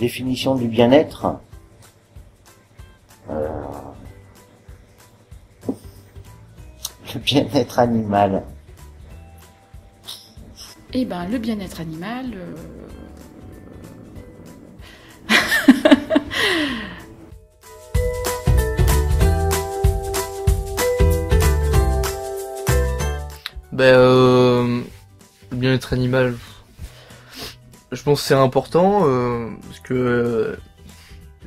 définition du bien-être. Euh, le bien-être animal. Eh ben, le bien-être animal. euh, Ben, euh, le bien-être animal, je pense que c'est important euh, parce que euh,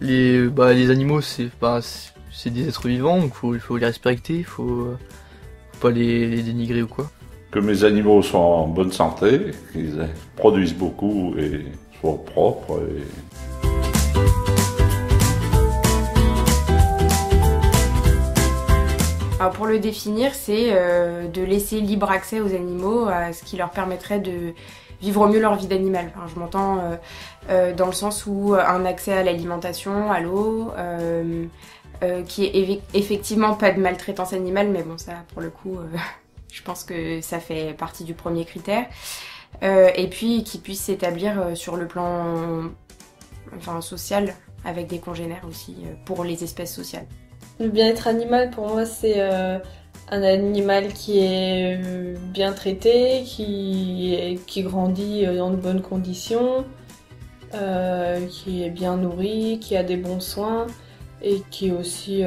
les, bah, les animaux, c'est bah, c'est- des êtres vivants, donc faut, il faut les respecter, il faut, faut pas les, les dénigrer ou quoi. Que mes animaux soient en bonne santé, qu'ils produisent beaucoup et soient propres. Et... Alors pour le définir, c'est euh, de laisser libre accès aux animaux à ce qui leur permettrait de vivre mieux leur vie d'animal. Je m'entends euh, euh, dans le sens où un accès à l'alimentation, à l'eau, euh, euh, qui est effectivement pas de maltraitance animale, mais bon ça pour le coup, euh, je pense que ça fait partie du premier critère. Euh, et puis qui puisse s'établir euh, sur le plan enfin, social avec des congénères aussi euh, pour les espèces sociales. Le bien-être animal, pour moi, c'est euh, un animal qui est euh, bien traité, qui, grandit euh, dans de bonnes conditions, euh, qui est bien nourri, qui a des bons soins et qui est aussi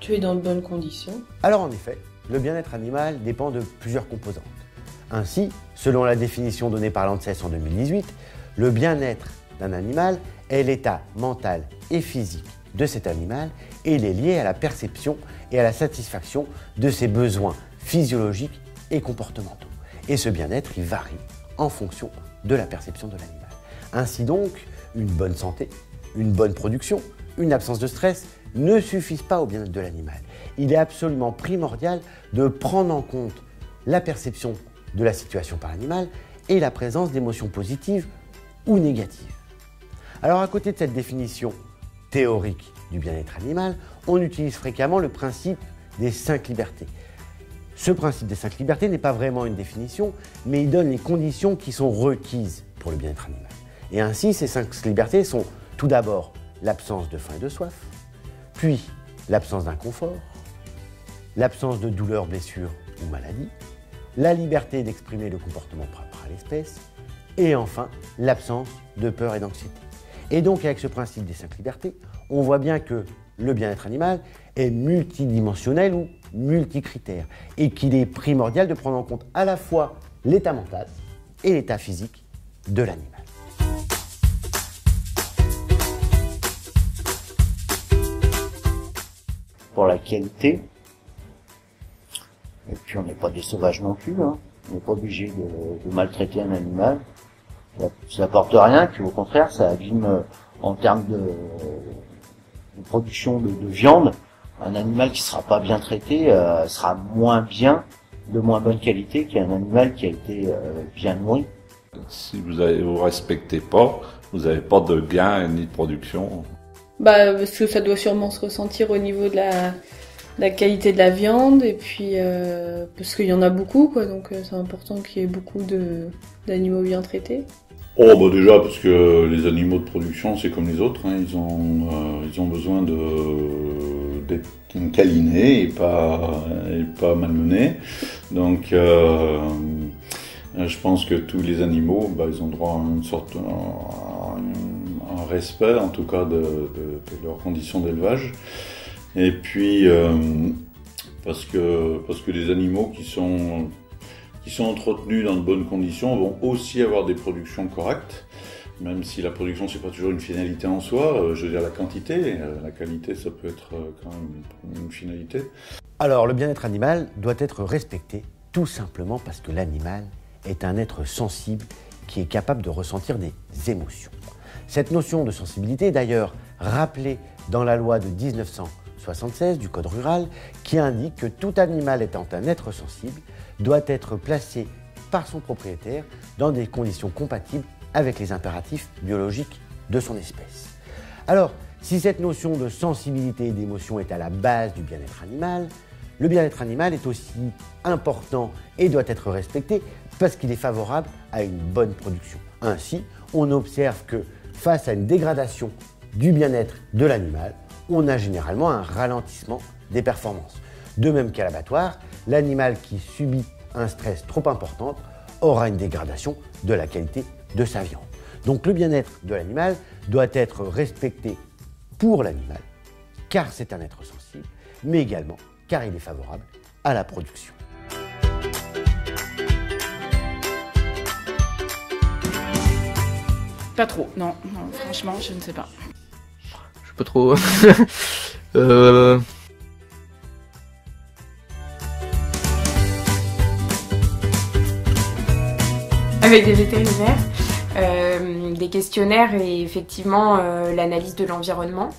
tué dans de bonnes conditions. Alors en effet, le bien-être animal dépend de plusieurs composantes. Ainsi, selon la définition donnée par l'ANSES en 2018, le bien-être d'un animal est l'état mental et physique de cet animal et il est lié à la perception et à la satisfaction de ses besoins physiologiques et comportementaux. Et ce bien-être, il varie en fonction de la perception de l'animal. Ainsi donc, une bonne santé, une bonne production, une absence de stress ne suffisent pas au bien-être de l'animal. Il est absolument primordial de prendre en compte la perception de la situation par l'animal et la présence d'émotions positives ou négatives. Alors à côté de cette définition théorique du bien-être animal, on utilise fréquemment le principe des cinq libertés. Ce principe des cinq libertés n'est pas vraiment une définition, mais il donne les conditions qui sont requises pour le bien-être animal. Et ainsi, ces cinq libertés sont tout d'abord l'absence de faim et de soif, puis l'absence d'inconfort, l'absence de douleur, blessure ou maladie, la liberté d'exprimer le comportement propre à l'espèce, et enfin l'absence de peur et d'anxiété. Et donc avec ce principe des cinq libertés, on voit bien que le bien-être animal est multidimensionnel ou multicritère, et qu'il est primordial de prendre en compte à la fois l'état mental et l'état physique de l'animal. pour la qualité. Et puis on n'est pas des sauvages non plus, hein. on n'est pas obligé de, de maltraiter un animal. Ça, ça apporte rien, puis au contraire ça abîme euh, en termes de, de production de, de viande. Un animal qui sera pas bien traité euh, sera moins bien, de moins bonne qualité qu'un animal qui a été euh, bien nourri. Si vous ne vous respectez pas, vous n'avez pas de gain ni de production. Bah, parce que ça doit sûrement se ressentir au niveau de la, de la qualité de la viande, et puis euh, parce qu'il y en a beaucoup, quoi, donc c'est important qu'il y ait beaucoup d'animaux bien traités. Oh bah déjà parce que les animaux de production c'est comme les autres, hein, ils ont euh, ils ont besoin d'être câlinés et pas et pas malmenés. Donc euh, je pense que tous les animaux, bah, ils ont droit à une sorte à un respect en tout cas de, de, de leurs conditions d'élevage. Et puis euh, parce que parce que les animaux qui sont qui sont entretenus dans de bonnes conditions vont aussi avoir des productions correctes, même si la production c'est pas toujours une finalité en soi. euh, je veux dire la quantité, euh, la qualité ça peut être euh, quand même une finalité. Alors, le bien-être animal doit être respecté tout simplement parce que l'animal est un être sensible qui est capable de ressentir des émotions. Cette notion de sensibilité est d'ailleurs rappelée dans la loi de 1976 du Code rural qui indique que tout animal étant un être sensible doit être placé par son propriétaire dans des conditions compatibles avec les impératifs biologiques de son espèce. Alors, si cette notion de sensibilité et d'émotion est à la base du bien-être animal, le bien-être animal est aussi important et doit être respecté parce qu'il est favorable à une bonne production. Ainsi, on observe que face à une dégradation du bien-être de l'animal, on a généralement un ralentissement des performances. De même qu'à l'abattoir, l'animal qui subit un stress trop important aura une dégradation de la qualité de sa viande. Donc le bien-être de l'animal doit être respecté pour l'animal, car c'est un être sensible, mais également car il est favorable à la production. Pas trop, non, non, franchement, je ne sais pas. Je sais pas trop. euh... Avec des vétérinaires, euh, des questionnaires et effectivement euh, l'analyse de l'environnement.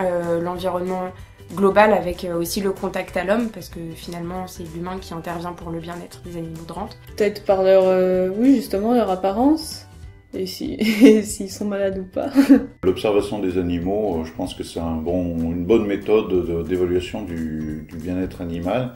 Euh, l'environnement global avec aussi le contact à l'homme parce que finalement c'est l'humain qui intervient pour le bien-être des animaux de rente. Peut-être par leur, euh, oui, justement, leur apparence. Et si, s'ils sont malades ou pas. L'observation des animaux, je pense que c'est un bon, une bonne méthode de- d'évaluation du, du bien-être animal.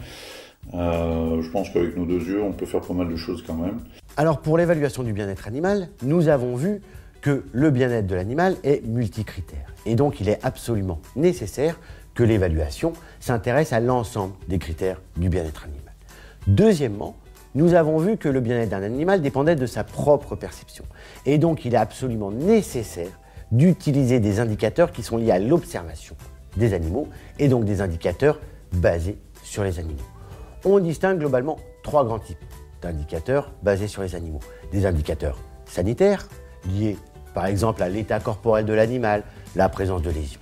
Euh, je pense qu'avec nos deux yeux, on peut faire pas mal de choses quand même. Alors pour l'évaluation du bien-être animal, nous avons vu que le bien-être de l'animal est multicritère. Et donc il est absolument nécessaire que l'évaluation s'intéresse à l'ensemble des critères du bien-être animal. Deuxièmement, nous avons vu que le bien-être d'un animal dépendait de sa propre perception. Et donc il est absolument nécessaire d'utiliser des indicateurs qui sont liés à l'observation des animaux et donc des indicateurs basés sur les animaux. On distingue globalement trois grands types d'indicateurs basés sur les animaux. Des indicateurs sanitaires, liés par exemple à l'état corporel de l'animal, la présence de lésions.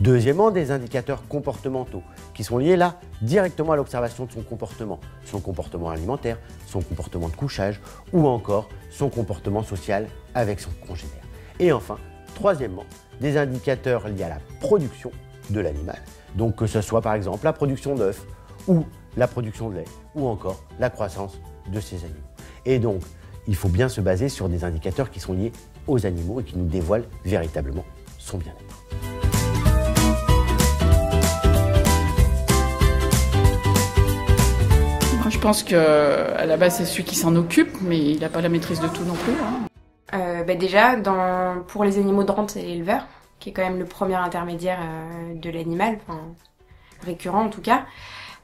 Deuxièmement, des indicateurs comportementaux, qui sont liés là directement à l'observation de son comportement, son comportement alimentaire, son comportement de couchage, ou encore son comportement social avec son congénère. Et enfin, troisièmement, des indicateurs liés à la production de l'animal, donc que ce soit par exemple la production d'œufs, ou la production de lait, ou encore la croissance de ces animaux. Et donc, il faut bien se baser sur des indicateurs qui sont liés aux animaux et qui nous dévoilent véritablement son bien-être. Je pense que à la base, c'est celui qui s'en occupe, mais il n'a pas la maîtrise de tout non plus. hein. Euh, bah déjà, dans, pour les animaux de rente, c'est l'éleveur, qui est quand même le premier intermédiaire euh, de l'animal, enfin, récurrent en tout cas.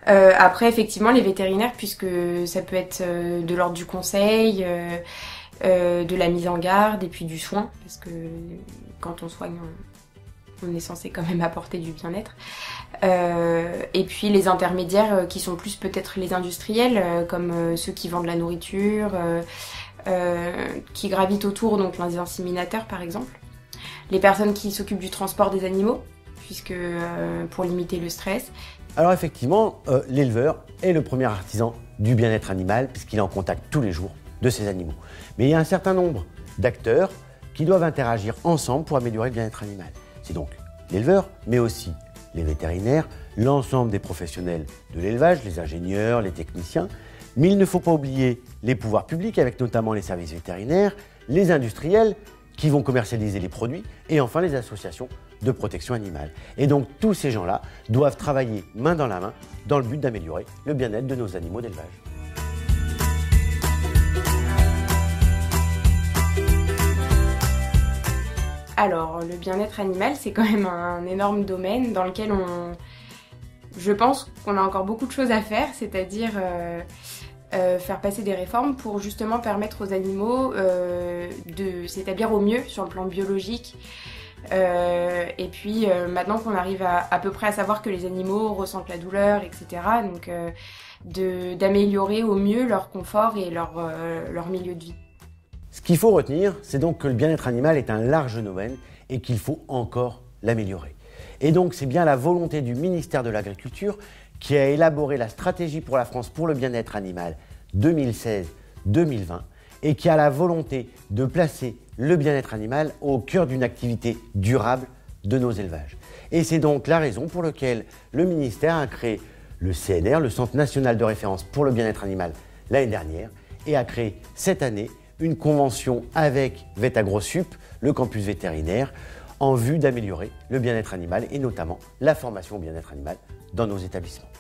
Euh, après, effectivement, les vétérinaires, puisque ça peut être euh, de l'ordre du conseil, euh, euh, de la mise en garde et puis du soin, parce que quand on soigne, on, est censé quand même apporter du bien-être. Euh, et puis les intermédiaires euh, qui sont plus peut-être les industriels, comme ceux qui vendent la nourriture, qui gravitent autour, donc les inséminateurs par exemple. Les personnes qui s'occupent du transport des animaux, puisque euh, pour limiter le stress. Alors effectivement, euh, l'éleveur est le premier artisan du bien-être animal puisqu'il est en contact tous les jours de ces animaux. Mais il y a un certain nombre d'acteurs qui doivent interagir ensemble pour améliorer le bien-être animal. C'est donc l'éleveur, mais aussi les vétérinaires, l'ensemble des professionnels de l'élevage, les ingénieurs, les techniciens. Mais il ne faut pas oublier les pouvoirs publics avec notamment les services vétérinaires, les industriels qui vont commercialiser les produits et enfin les associations de protection animale. Et donc tous ces gens-là doivent travailler main dans la main dans le but d'améliorer le bien-être de nos animaux d'élevage. Alors, le bien-être animal, c'est quand même un énorme domaine dans lequel on. Je pense qu'on a encore beaucoup de choses à faire, c'est-à-dire euh, euh, faire passer des réformes pour justement permettre aux animaux euh, de s'établir au mieux sur le plan biologique. Euh, et puis euh, maintenant qu'on arrive à, peu près à savoir que les animaux ressentent la douleur, etc. Donc euh, d'améliorer au mieux leur confort et leur, leur milieu de vie. Ce qu'il faut retenir, c'est donc que le bien-être animal est un large domaine et qu'il faut encore l'améliorer. Et donc c'est bien la volonté du ministère de l'Agriculture qui a élaboré la stratégie pour la France pour le bien-être animal 2016-2020 et qui a la volonté de placer le bien-être animal au cœur d'une activité durable de nos élevages. Et c'est donc la raison pour laquelle le ministère a créé le CNR, le Centre national de référence pour le bien-être animal, l'année dernière, et a créé cette année une convention avec VetAgroSup, le campus vétérinaire, en vue d'améliorer le bien-être animal et notamment la formation au bien-être animal dans nos établissements.